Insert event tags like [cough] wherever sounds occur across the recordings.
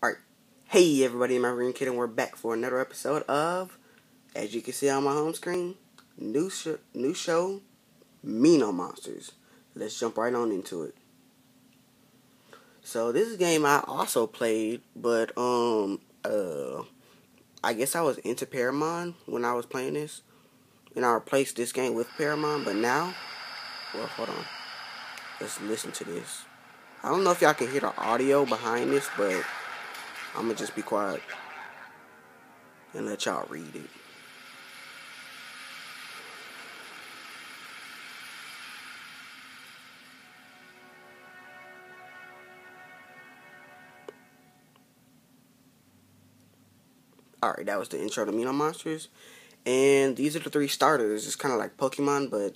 Alright, hey everybody, my Marine Kid, and we're back for another episode of, as you can see on my home screen, new, sh new show, Mino Monsters. Let's jump right on into it. So this is a game I also played, but um, uh, I guess I was into Paramon when I was playing this, and I replaced this game with Paramon, but now, well, hold on, let's listen to this. I don't know if y'all can hear the audio behind this, but I'm gonna just be quiet and let y'all read it. Alright, that was the intro to Mino Monsters. And these are the three starters. It's kind of like Pokemon, but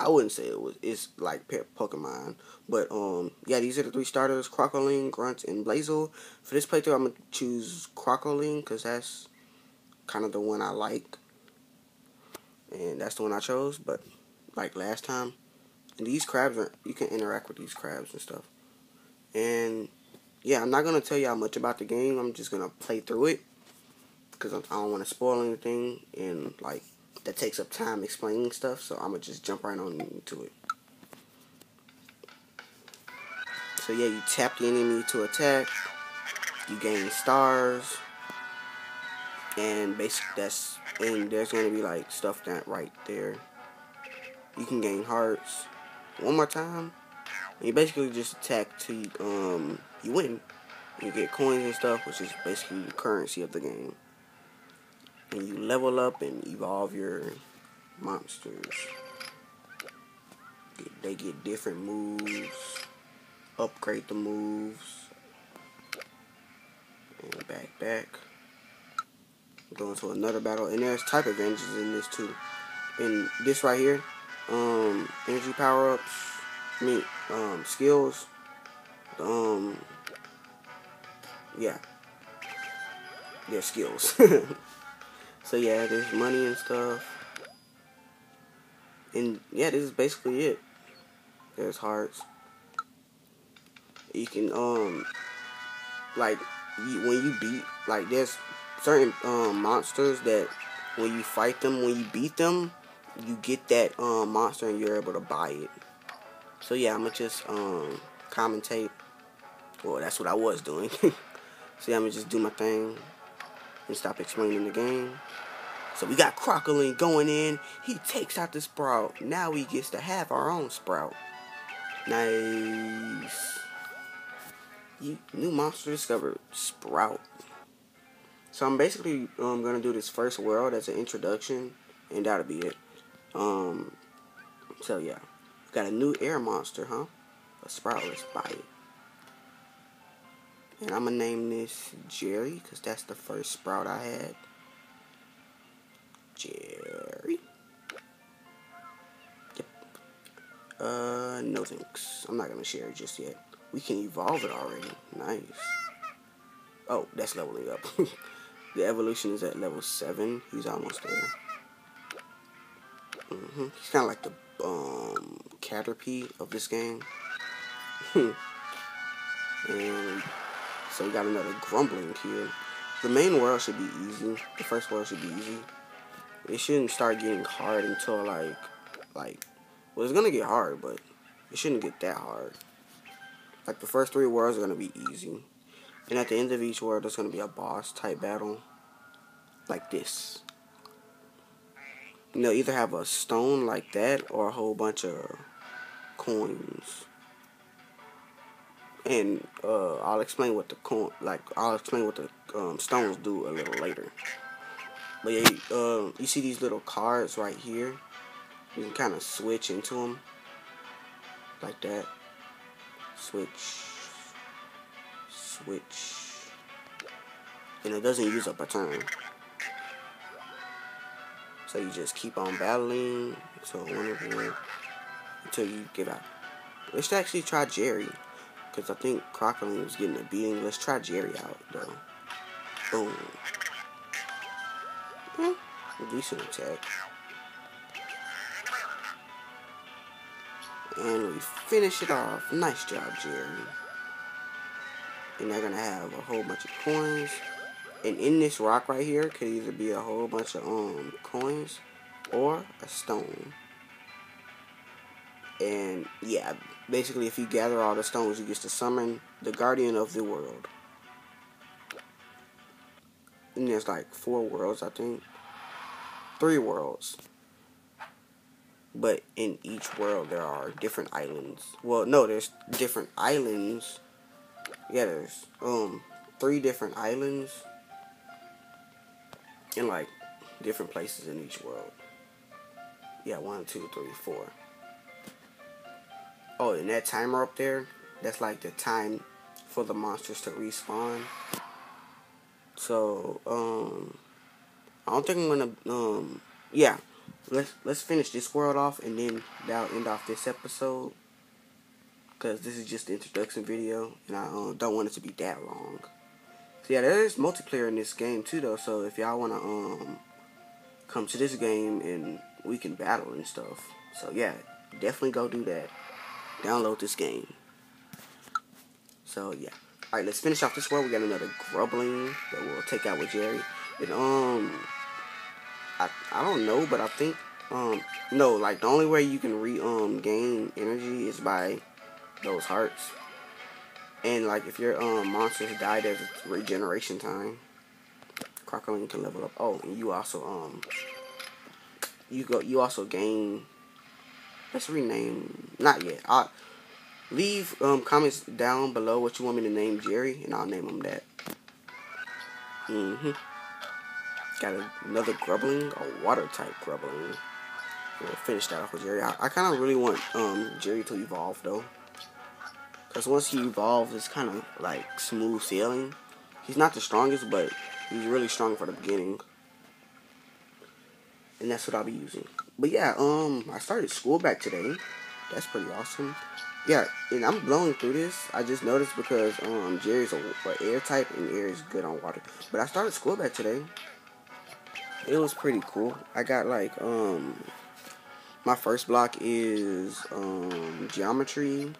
I wouldn't say it was. It's like Pokemon, but um, yeah, these are the three starters: Crocoling, Grunt, and Blazill. For this playthrough, I'm gonna choose Crocoling because that's kind of the one I like, and that's the one I chose. But like last time, and these crabs are you can interact with these crabs and stuff. And yeah, I'm not gonna tell y'all much about the game. I'm just gonna play through it because I don't want to spoil anything and like that takes up time explaining stuff. So I'm gonna just jump right on into it. So yeah, you tap the enemy to attack. You gain stars, and basically that's and there's gonna be like stuff that right there. You can gain hearts. One more time. You basically just attack to um you win. You get coins and stuff, which is basically the currency of the game. And you level up and evolve your monsters. They get different moves. Upgrade the moves. And back, back. Go into another battle. And there's type advantages in this too. In this right here, um, energy power-ups, I mean, um, skills, um, yeah, their skills. [laughs] so yeah, there's money and stuff, and yeah, this is basically it. There's hearts. You can um, like you, when you beat like there's certain um monsters that when you fight them, when you beat them, you get that um monster and you're able to buy it. So yeah, I'm gonna just um commentate. Well, that's what I was doing. [laughs] So yeah, I'm gonna just do my thing and stop explaining the game. So we got Crocoling going in. He takes out the Sprout. Now he gets to have our own Sprout. Nice. You, new monster discovered. Sprout. So I'm basically um, gonna do this first world as an introduction, and that'll be it. Um. So yeah, got a new air monster, huh? A Sprout. Let's buy it. And I'm going to name this Jerry because that's the first sprout I had. Jerry. Yep. Uh, no thanks. I'm not going to share it just yet. We can evolve it already. Nice. Oh, that's leveling up. [laughs] the evolution is at level 7. He's almost there. Mm -hmm. He's kind of like the um, Caterpie of this game. [laughs] and so we got another Grubbling here. The main world should be easy. The first world should be easy. It shouldn't start getting hard until like, like, well, it's gonna get hard, but it shouldn't get that hard. Like the first three worlds are gonna be easy, and at the end of each world, there's gonna be a boss type battle, like this. You know, either have a stone like that or a whole bunch of coins and uh, I'll explain what the like I'll explain what the um, stones do a little later. But yeah, uh, you see these little cards right here. You can kind of switch into them like that. Switch, switch, and it doesn't use up a turn. So you just keep on battling. So whenever until you give out. Let's actually try Jerry. Because I think Crocoling was getting a beating. Let's try Jerry out, though. Boom. Hmm. Decent attack. And we finish it off. Nice job, Jerry. and they're gonna have a whole bunch of coins. And in this rock right here could either be a whole bunch of um coins or a stone. And yeah, basically if you gather all the stones you get to summon the guardian of the world. And there's like four worlds I think. Three worlds. But in each world there are different islands. Well no, there's different islands. Yeah, there's um three different islands in like different places in each world. Yeah, one, two, three, four. Oh, and that timer up there, that's like the time for the monsters to respawn. So, um, I don't think I'm gonna, um, yeah, let's let's finish this world off and then that'll end off this episode. Cause this is just the introduction video, and I um, don't want it to be that long. So yeah, there is multiplayer in this game too, though. So if y'all wanna um come to this game and we can battle and stuff. So yeah, definitely go do that. Download this game. So yeah. Alright, let's finish off this world. We got another Grubbling that we'll take out with Jerry. And um I I don't know, but I think um no, like the only way you can re um gain energy is by those hearts. And like if your um monsters die, there's a regeneration time. Crocoling can level up. Oh, and you also um you go you also gain let's rename not yet. I leave um comments down below what you want me to name Jerry and I'll name him that. Mm-hmm. Got a, another grubbling, a water type grubbling. We'll finish that off with Jerry. I, I kind of really want um Jerry to evolve though. Because once he evolves, it's kind of like smooth sailing. He's not the strongest, but he's really strong for the beginning. And that's what I'll be using. But yeah, um, I started school back today. That's pretty awesome. Yeah, and I'm blowing through this. I just noticed because um Jerry's a, a air type and air is good on water. But I started school back today. It was pretty cool. I got like um my first block is um geometry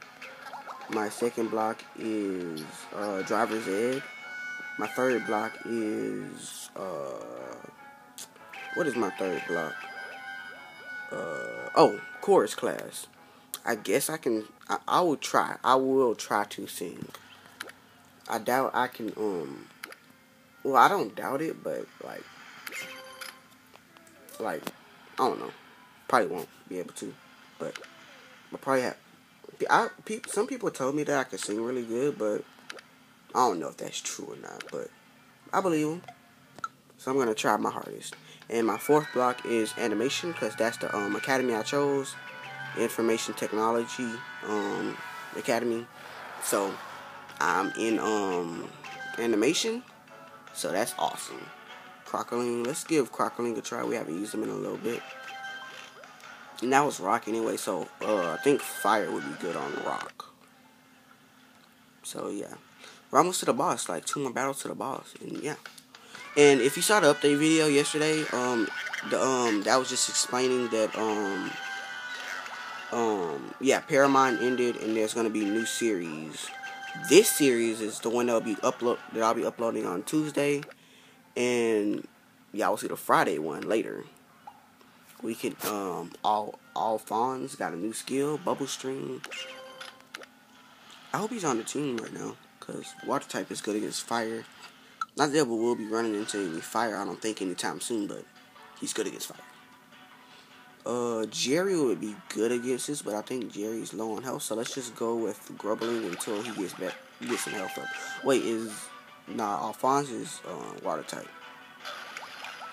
my second block is uh, driver's ed. My third block is uh, what is my third block? Uh, oh, chorus class. I guess I can. I, I will try. I will try to sing. I doubt I can. Um. Well, I don't doubt it, but like, like, I don't know. Probably won't be able to, but I probably have I pe- some people told me that I could sing really good, but I don't know if that's true or not. But I believe them, so I'm gonna try my hardest. And my fourth block is animation because that's the um, academy I chose, information technology um, academy. So I'm in um, animation, so that's awesome. Crocoling, let's give Crocoling a try. We haven't used them in a little bit. And that was rock anyway, so uh, I think fire would be good on rock. So yeah. We're almost to the boss, like two more battles to the boss. And yeah. And if you saw the update video yesterday, um the um that was just explaining that um um yeah, Paramon ended and there's gonna be new series. This series is the one that'll be upload that I'll be uploading on Tuesday. And yeah, I'll see the Friday one later. We can um all Alphonse got a new skill, bubble stream. I hope he's on the team right now, cause water type is good against fire. Not that we will be running into any fire, I don't think anytime soon, but he's good against fire. Uh, Jerry would be good against this, but I think Jerry's low on health, so let's just go with Grubbling until he gets back, gets some health up. Wait, is nah Alphonse is uh, water type.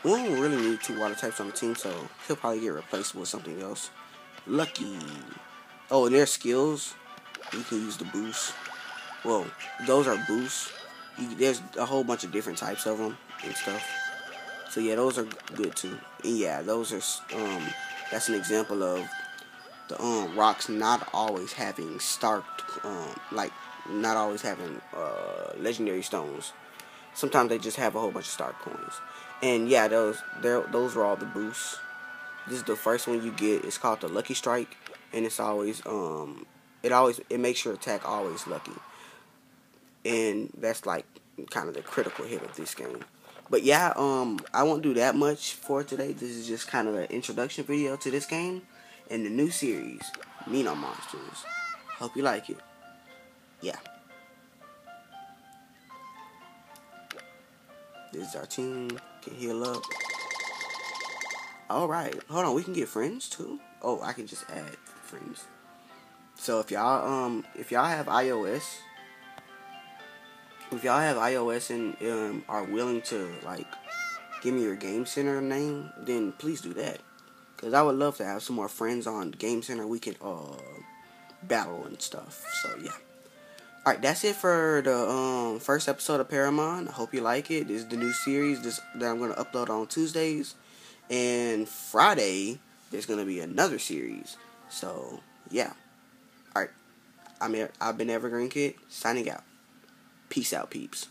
We don't really need two water types on the team, so he'll probably get replaced with something else. Lucky. Oh, and their skills, you can use the boost. Well, those are boosts. You, there's a whole bunch of different types of them and stuff. So yeah, those are good too. And yeah, those are um. That's an example of the um rocks not always having start um like not always having uh legendary stones. Sometimes they just have a whole bunch of star coins. And yeah, those those were all the boosts. This is the first one you get. It's called the Lucky Strike, and it's always um, it always it makes your attack always lucky. And that's like kind of the critical hit of this game. But yeah, um, I won't do that much for today. This is just kind of an introduction video to this game and the new series, Mino Monsters. Hope you like it. Yeah. This is our team. Can heal up. Alright. Hold on. We can get friends too. Oh, I can just add friends. So if y'all um if y'all have iOS if y'all have iOS and um, are willing to like give me your game center name, then please do that. Cause I would love to have some more friends on Game Center. We can uh battle and stuff. So yeah. Alright, that's it for the um, first episode of Paramon. I hope you like it. This is the new series this, that I'm gonna upload on Tuesdays. And Friday there's gonna be another series. So yeah. Alright. I'm I've been Evergreen Kid, signing out. Peace out, peeps.